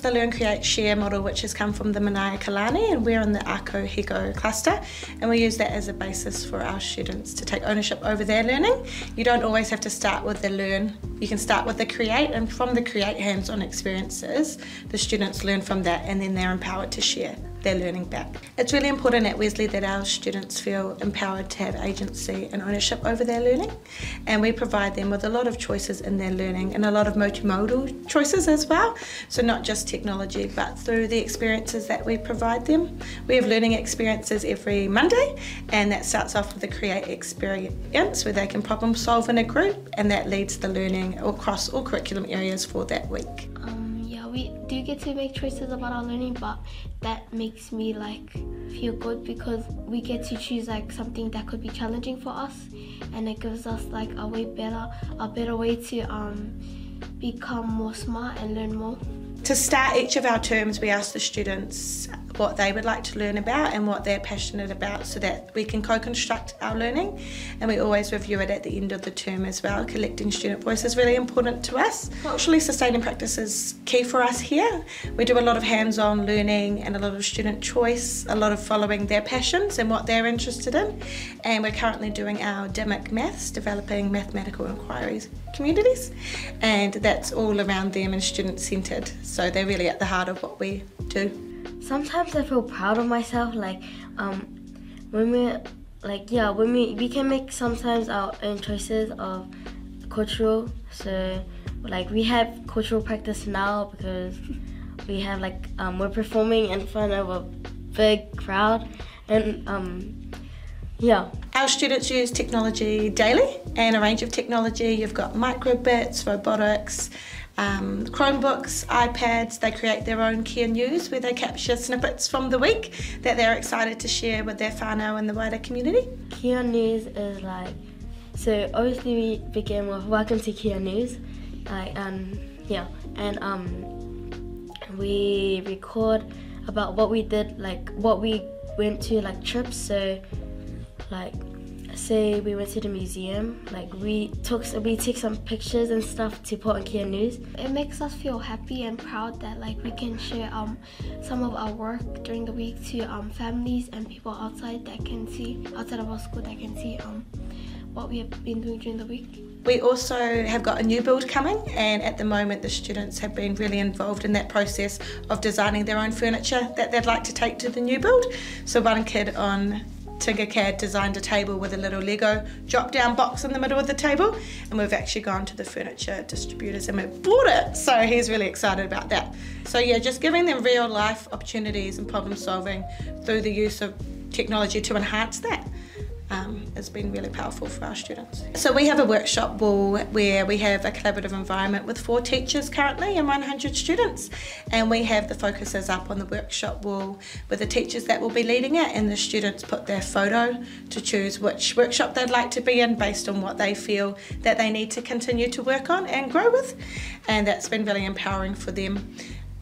The Learn, Create, Share model, which has come from the Manaiakalani, and we're in the Ako Hiko cluster, and we use that as a basis for our students to take ownership over their learning. You don't always have to start with the learn, you can start with the create, and from the create hands on experiences, the students learn from that, and then they're empowered to share their learning back. It's really important at Wesley that our students feel empowered to have agency and ownership over their learning and we provide them with a lot of choices in their learning and a lot of multimodal choices as well. So not just technology but through the experiences that we provide them. We have learning experiences every Monday and that starts off with a create experience where they can problem solve in a group and that leads the learning across all curriculum areas for that week. Um, we do get to make choices about our learning, but that makes me like feel good because we get to choose like something that could be challenging for us, and it gives us like a way better, a better way to um, become more smart and learn more. To start each of our terms, we ask the students what they would like to learn about and what they're passionate about so that we can co-construct our learning and we always review it at the end of the term as well. Collecting student voice is really important to us. Culturally sustaining practice is key for us here. We do a lot of hands-on learning and a lot of student choice, a lot of following their passions and what they're interested in and we're currently doing our DMIC maths, developing mathematical inquiries communities and that's all around them and student centred so they're really at the heart of what we do sometimes I feel proud of myself. Like um, when we like yeah, when we we can make sometimes our own choices of cultural. So like we have cultural practice now because we have like um, we're performing in front of a big crowd and um, yeah. Our students use technology daily and a range of technology. You've got microbits, robotics, um, Chromebooks, iPads, they create their own Kia News where they capture snippets from the week that they're excited to share with their whānau and the wider community. Kia News is like, so obviously we begin with welcome to Kia News, like, um, yeah, and um, we record about what we did, like what we went to, like trips, so like say we went to the museum, like we took we take some pictures and stuff to put on Kia News. It makes us feel happy and proud that like we can share um some of our work during the week to um families and people outside that can see outside of our school that can see um what we have been doing during the week. We also have got a new build coming and at the moment the students have been really involved in that process of designing their own furniture that they'd like to take to the new build. So one kid on Tinkercad designed a table with a little Lego drop down box in the middle of the table and we've actually gone to the furniture distributors and we've bought it so he's really excited about that. So yeah just giving them real life opportunities and problem solving through the use of technology to enhance that um, has been really powerful for our students. So we have a workshop wall where we have a collaborative environment with four teachers currently and 100 students and we have the focuses up on the workshop wall with the teachers that will be leading it and the students put their photo to choose which workshop they'd like to be in based on what they feel that they need to continue to work on and grow with and that's been really empowering for them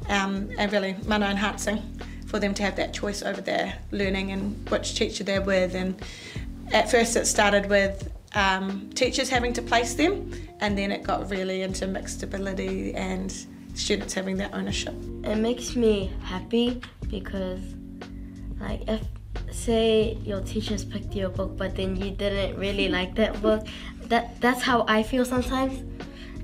um, and really mana enhancing for them to have that choice over their learning and which teacher they're with and at first it started with um, teachers having to place them and then it got really into mixed ability and students having their ownership. It makes me happy because like if say your teachers picked your book but then you didn't really like that book that that's how I feel sometimes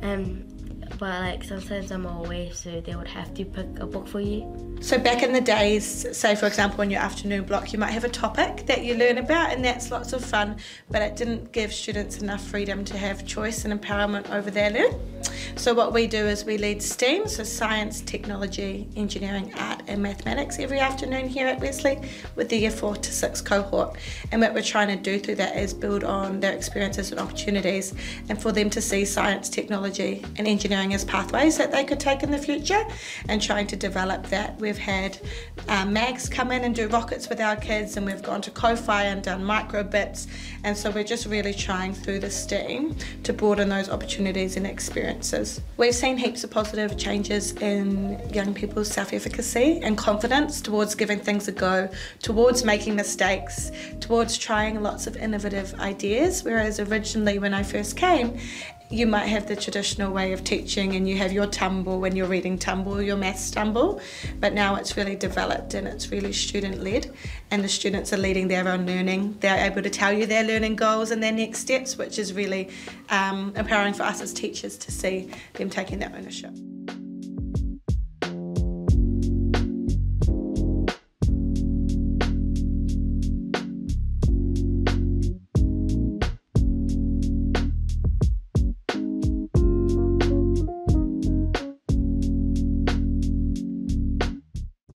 and but like sometimes I'm away so they would have to pick a book for you. So back in the days, say for example in your afternoon block you might have a topic that you learn about and that's lots of fun but it didn't give students enough freedom to have choice and empowerment over their learn. So what we do is we lead STEAM, so science, technology, engineering, art and mathematics every afternoon here at Wesley with the year 4 to 6 cohort. And what we're trying to do through that is build on their experiences and opportunities and for them to see science, technology and engineering as pathways that they could take in the future and trying to develop that. We've had um, MAGs come in and do rockets with our kids and we've gone to COFI and done microbits and so we're just really trying through the STEAM to broaden those opportunities and experiences services. We've seen heaps of positive changes in young people's self-efficacy and confidence towards giving things a go, towards making mistakes, towards trying lots of innovative ideas, whereas originally when I first came, you might have the traditional way of teaching and you have your tumble when you're reading tumble, your maths tumble, but now it's really developed and it's really student led and the students are leading their own learning. They're able to tell you their learning goals and their next steps, which is really um, empowering for us as teachers to see them taking that ownership.